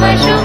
my shoulder.